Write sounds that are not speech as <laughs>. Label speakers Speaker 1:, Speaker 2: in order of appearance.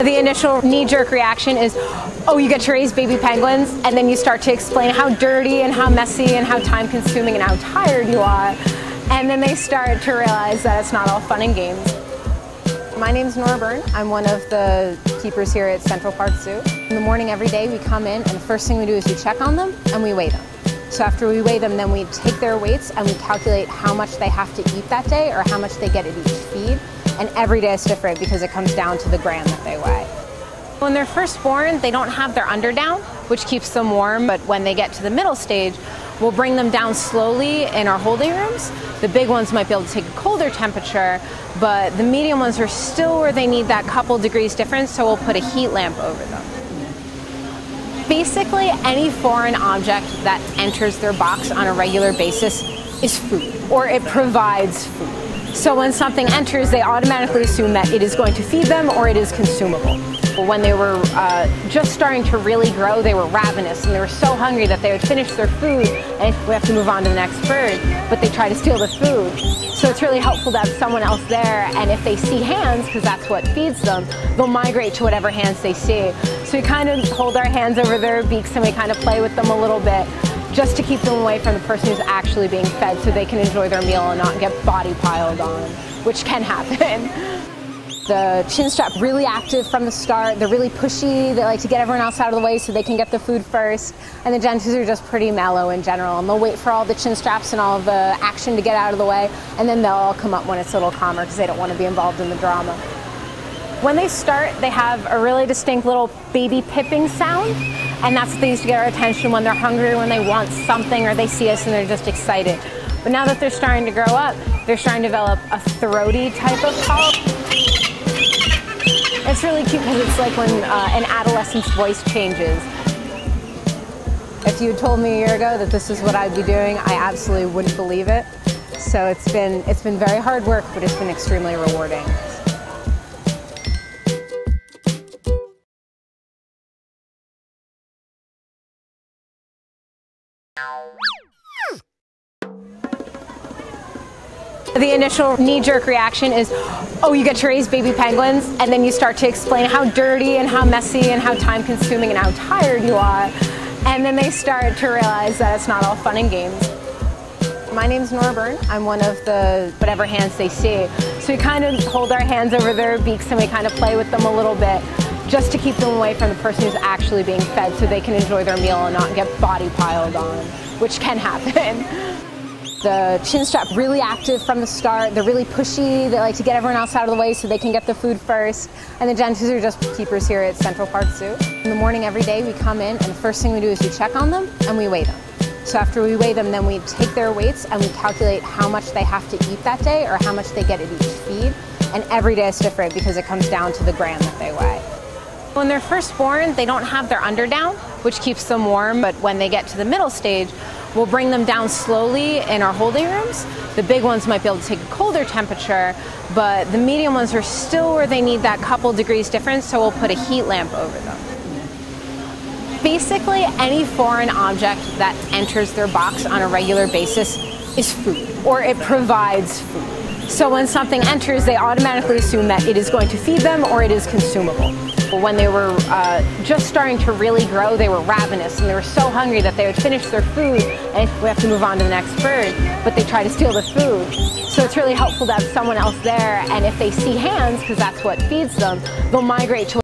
Speaker 1: The initial knee-jerk reaction is, oh, you get to raise baby penguins, and then you start to explain how dirty and how messy and how time-consuming and how tired you are, and then they start to realize that it's not all fun and games. My name's Nora Byrne. I'm one of the keepers here at Central Park Zoo. In the morning every day we come in and the first thing we do is we check on them and we weigh them. So after we weigh them, then we take their weights and we calculate how much they have to eat that day or how much they get at each feed. And every day is different because it comes down to the gram that they weigh. When they're first born, they don't have their under down, which keeps them warm, but when they get to the middle stage, we'll bring them down slowly in our holding rooms. The big ones might be able to take a colder temperature, but the medium ones are still where they need that couple degrees difference, so we'll put a heat lamp over them. Basically, any foreign object that enters their box on a regular basis is food, or it provides food. So when something enters, they automatically assume that it is going to feed them or it is consumable. When they were uh, just starting to really grow, they were ravenous and they were so hungry that they would finish their food and we have to move on to the next bird, but they try to steal the food. So it's really helpful to have someone else there and if they see hands, because that's what feeds them, they'll migrate to whatever hands they see. So we kind of hold our hands over their beaks and we kind of play with them a little bit just to keep them away from the person who's actually being fed so they can enjoy their meal and not get body piled on, which can happen. <laughs> The chin strap really active from the start. They're really pushy. They like to get everyone else out of the way so they can get the food first. And the Gentoos are just pretty mellow in general. And they'll wait for all the chin straps and all the action to get out of the way. And then they'll all come up when it's a little calmer because they don't want to be involved in the drama. When they start, they have a really distinct little baby pipping sound. And that's what they use to get our attention when they're hungry, when they want something, or they see us and they're just excited. But now that they're starting to grow up, they're starting to develop a throaty type of call. It's really cute because it's like when uh, an adolescent's voice changes. If you had told me a year ago that this is what I'd be doing, I absolutely wouldn't believe it. So it's been, it's been very hard work, but it's been extremely rewarding. The initial knee-jerk reaction is, oh, you get to raise baby penguins, and then you start to explain how dirty and how messy and how time-consuming and how tired you are, and then they start to realize that it's not all fun and games. My name's Nora Byrne. I'm one of the whatever hands they see. So we kind of hold our hands over their beaks and we kind of play with them a little bit just to keep them away from the person who's actually being fed so they can enjoy their meal and not get body piled on, which can happen. <laughs> The chin strap really active from the start. They're really pushy. They like to get everyone else out of the way so they can get the food first. And the Gentoos are just keepers here at Central Park Zoo. In the morning every day we come in and the first thing we do is we check on them and we weigh them. So after we weigh them, then we take their weights and we calculate how much they have to eat that day or how much they get at each feed. And every day is different because it comes down to the gram that they weigh. When they're first born, they don't have their under down, which keeps them warm, but when they get to the middle stage, we'll bring them down slowly in our holding rooms. The big ones might be able to take a colder temperature, but the medium ones are still where they need that couple degrees difference, so we'll put a heat lamp over them. Basically, any foreign object that enters their box on a regular basis is food, or it provides food. So when something enters, they automatically assume that it is going to feed them or it is consumable. When they were uh, just starting to really grow, they were ravenous and they were so hungry that they would finish their food and we have to move on to the next bird, but they try to steal the food. So it's really helpful to have someone else there and if they see hands, because that's what feeds them, they'll migrate to